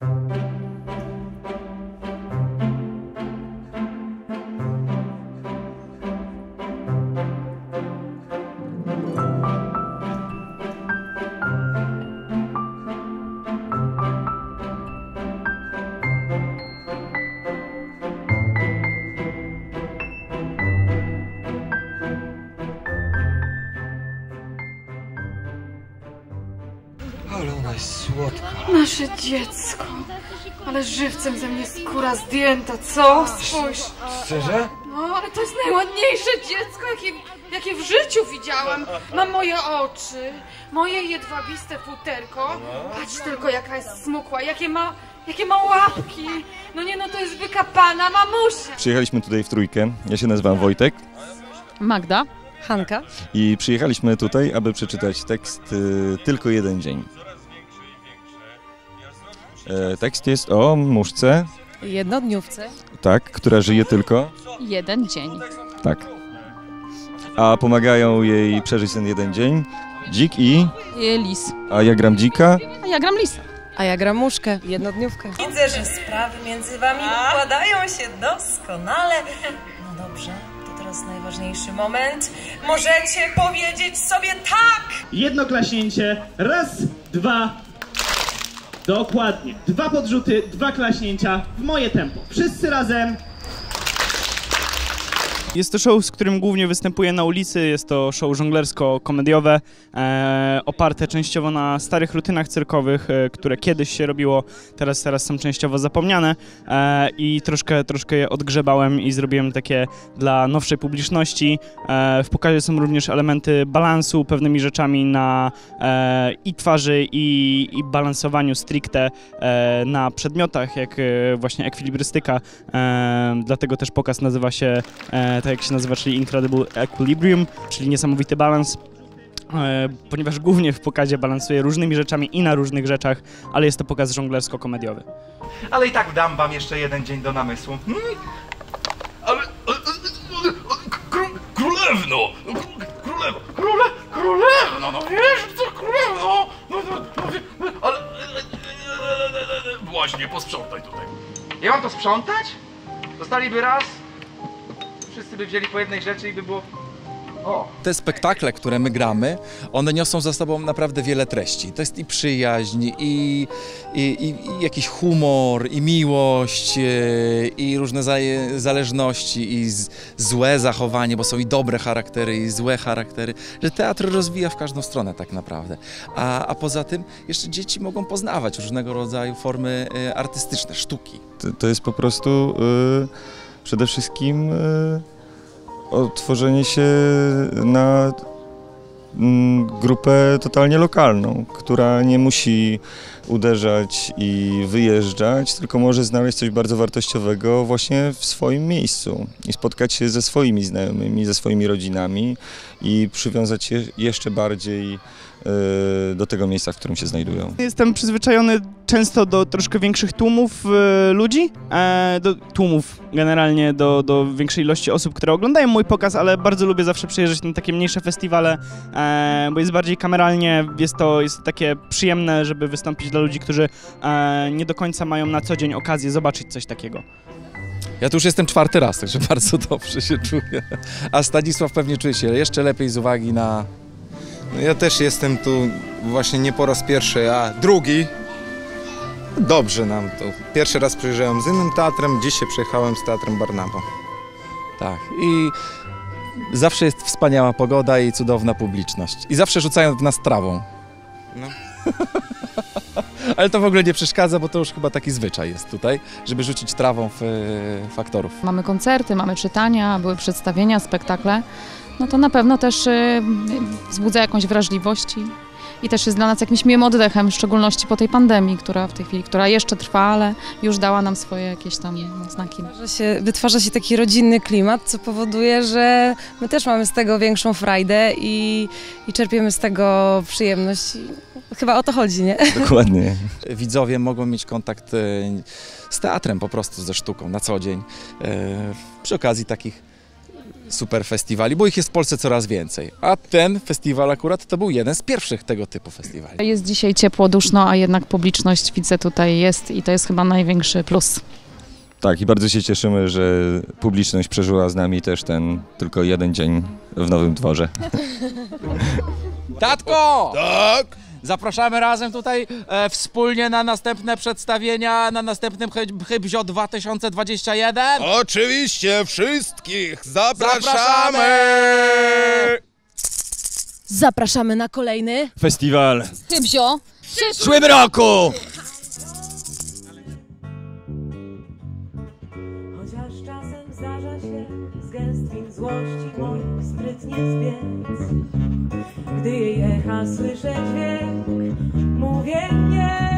Ale ona jest słodka. Nasze dziecko. Ale żywcem ze mnie skóra zdjęta, co? Spójrz. Szczerze? No, ale to jest najładniejsze dziecko, jakie, jakie w życiu widziałam. Ma moje oczy, moje jedwabiste futerko. Patrz tylko, jaka jest smukła, jakie ma, jakie ma łapki. No nie, no to jest wykapana mamusia. Przyjechaliśmy tutaj w trójkę. Ja się nazywam Wojtek Magda. Hanka. i przyjechaliśmy tutaj, aby przeczytać tekst y, Tylko jeden dzień. E, tekst jest o muszce, Jednodniówce. tak, która żyje tylko, Jeden dzień. tak. A pomagają jej przeżyć ten jeden dzień dzik i... I lis. A ja gram dzika, A ja gram lisa. A ja gram muszkę. Jednodniówkę. Widzę, że sprawy między wami układają się doskonale. No dobrze, to teraz najważniejszy moment. Możecie powiedzieć sobie tak! Jedno klaśnięcie. Raz, dwa. Dokładnie. Dwa podrzuty, dwa klaśnięcia w moje tempo. Wszyscy razem. Jest to show, z którym głównie występuję na ulicy. Jest to show żonglersko-komediowe, e, oparte częściowo na starych rutynach cyrkowych, e, które kiedyś się robiło, teraz, teraz są częściowo zapomniane e, i troszkę, troszkę je odgrzebałem i zrobiłem takie dla nowszej publiczności. E, w pokazie są również elementy balansu pewnymi rzeczami na e, i twarzy, i, i balansowaniu stricte e, na przedmiotach, jak e, właśnie ekwilibrystyka. E, dlatego też pokaz nazywa się e, tak jak się nazywa, czyli Incredible Equilibrium, czyli niesamowity balans. E, ponieważ głównie w pokazie balansuje różnymi rzeczami i na różnych rzeczach, ale jest to pokaz żonglersko-komediowy. Ale i tak dam wam jeszcze jeden dzień do namysłu. Hmm? Ale... Kró, królewno! Kró- Królew... Króle... Królewno! No wiesz co, królewno! No, no, no, ale... Właśnie, posprzątaj tutaj. Ja mam to sprzątać? Dostaliby raz? Wszyscy by wzięli po jednej rzeczy i by było... O! Te spektakle, które my gramy, one niosą za sobą naprawdę wiele treści. To jest i przyjaźń, i, i, i, i jakiś humor, i miłość, e, i różne zależności, i z, złe zachowanie, bo są i dobre charaktery, i złe charaktery. Że teatr rozwija w każdą stronę tak naprawdę. A, a poza tym jeszcze dzieci mogą poznawać różnego rodzaju formy e, artystyczne, sztuki. to, to jest po prostu y, przede wszystkim y, otworzenie się na mm, grupę totalnie lokalną, która nie musi uderzać i wyjeżdżać, tylko może znaleźć coś bardzo wartościowego właśnie w swoim miejscu i spotkać się ze swoimi znajomymi, ze swoimi rodzinami i przywiązać się jeszcze bardziej do tego miejsca, w którym się znajdują. Jestem przyzwyczajony często do troszkę większych tłumów e, ludzi, e, do tłumów generalnie, do, do większej ilości osób, które oglądają mój pokaz, ale bardzo lubię zawsze przyjeżdżać na takie mniejsze festiwale, e, bo jest bardziej kameralnie, jest to, jest to takie przyjemne, żeby wystąpić dla ludzi, którzy e, nie do końca mają na co dzień okazję zobaczyć coś takiego. Ja tu już jestem czwarty raz, także bardzo dobrze się czuję. A Stanisław pewnie czuje się jeszcze lepiej z uwagi na... No ja też jestem tu właśnie nie po raz pierwszy, a drugi. Dobrze nam to. Pierwszy raz przyjeżdżałem z innym teatrem, dzisiaj przyjechałem z teatrem Barnawa. Tak. I zawsze jest wspaniała pogoda i cudowna publiczność. I zawsze rzucają w nas trawą. No. Ale to w ogóle nie przeszkadza, bo to już chyba taki zwyczaj jest tutaj, żeby rzucić trawą w, w aktorów. Mamy koncerty, mamy czytania, były przedstawienia, spektakle. No to na pewno też y, wzbudza jakąś wrażliwość i, i też jest dla nas jakimś miłym oddechem, w szczególności po tej pandemii, która w tej chwili, która jeszcze trwa, ale już dała nam swoje jakieś tam znaki. Wytwarza się, wytwarza się taki rodzinny klimat, co powoduje, że my też mamy z tego większą frajdę i, i czerpiemy z tego przyjemność. I chyba o to chodzi, nie? Dokładnie. Widzowie mogą mieć kontakt e, z teatrem po prostu, ze sztuką na co dzień. E, Przy okazji takich super festiwali, bo ich jest w Polsce coraz więcej. A ten festiwal akurat to był jeden z pierwszych tego typu festiwali. Jest dzisiaj ciepło, duszno, a jednak publiczność widzę tutaj jest i to jest chyba największy plus. Tak, i bardzo się cieszymy, że publiczność przeżyła z nami też ten tylko jeden dzień w Nowym Dworze. Tatko! Tak? Zapraszamy razem tutaj e, wspólnie na następne przedstawienia, na następnym Hyb- Hybzio 2021. Oczywiście wszystkich Zapraszamy! Zapraszamy na kolejny. Festiwal Hybzio, w przyszłym roku! Słyszę dźwięk, mówię nie.